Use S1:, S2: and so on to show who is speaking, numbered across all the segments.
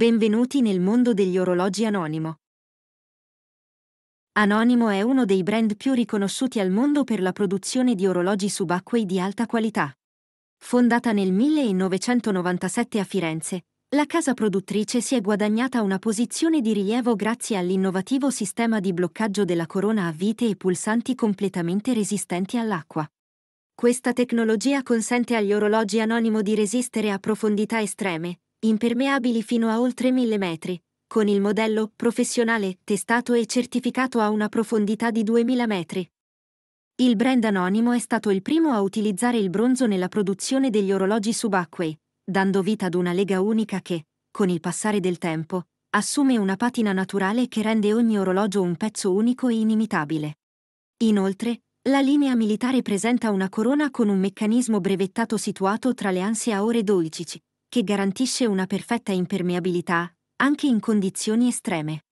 S1: Benvenuti nel mondo degli orologi Anonimo. Anonimo è uno dei brand più riconosciuti al mondo per la produzione di orologi subacquei di alta qualità. Fondata nel 1997 a Firenze, la casa produttrice si è guadagnata una posizione di rilievo grazie all'innovativo sistema di bloccaggio della corona a vite e pulsanti completamente resistenti all'acqua. Questa tecnologia consente agli orologi anonimo di resistere a profondità estreme, impermeabili fino a oltre 1000 metri, con il modello professionale testato e certificato a una profondità di 2000 metri. Il brand anonimo è stato il primo a utilizzare il bronzo nella produzione degli orologi subacquei, dando vita ad una lega unica che, con il passare del tempo, assume una patina naturale che rende ogni orologio un pezzo unico e inimitabile. Inoltre, la linea militare presenta una corona con un meccanismo brevettato situato tra le ansie a ore 12, che garantisce una perfetta impermeabilità, anche in condizioni estreme.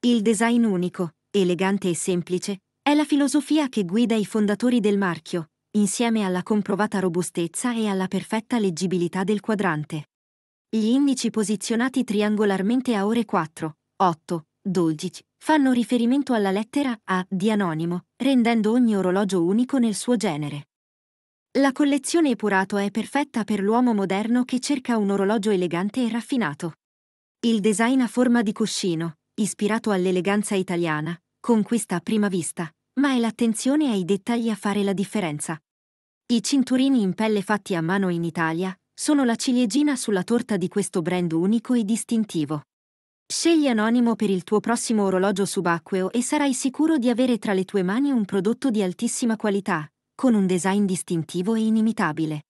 S1: Il design unico, elegante e semplice, è la filosofia che guida i fondatori del marchio, insieme alla comprovata robustezza e alla perfetta leggibilità del quadrante. Gli indici posizionati triangolarmente a ore 4, 8, 12 fanno riferimento alla lettera A di anonimo, rendendo ogni orologio unico nel suo genere. La collezione Epurato è perfetta per l'uomo moderno che cerca un orologio elegante e raffinato. Il design a forma di cuscino, ispirato all'eleganza italiana, conquista a prima vista, ma è l'attenzione ai dettagli a fare la differenza. I cinturini in pelle fatti a mano in Italia sono la ciliegina sulla torta di questo brand unico e distintivo. Scegli Anonimo per il tuo prossimo orologio subacqueo e sarai sicuro di avere tra le tue mani un prodotto di altissima qualità, con un design distintivo e inimitabile.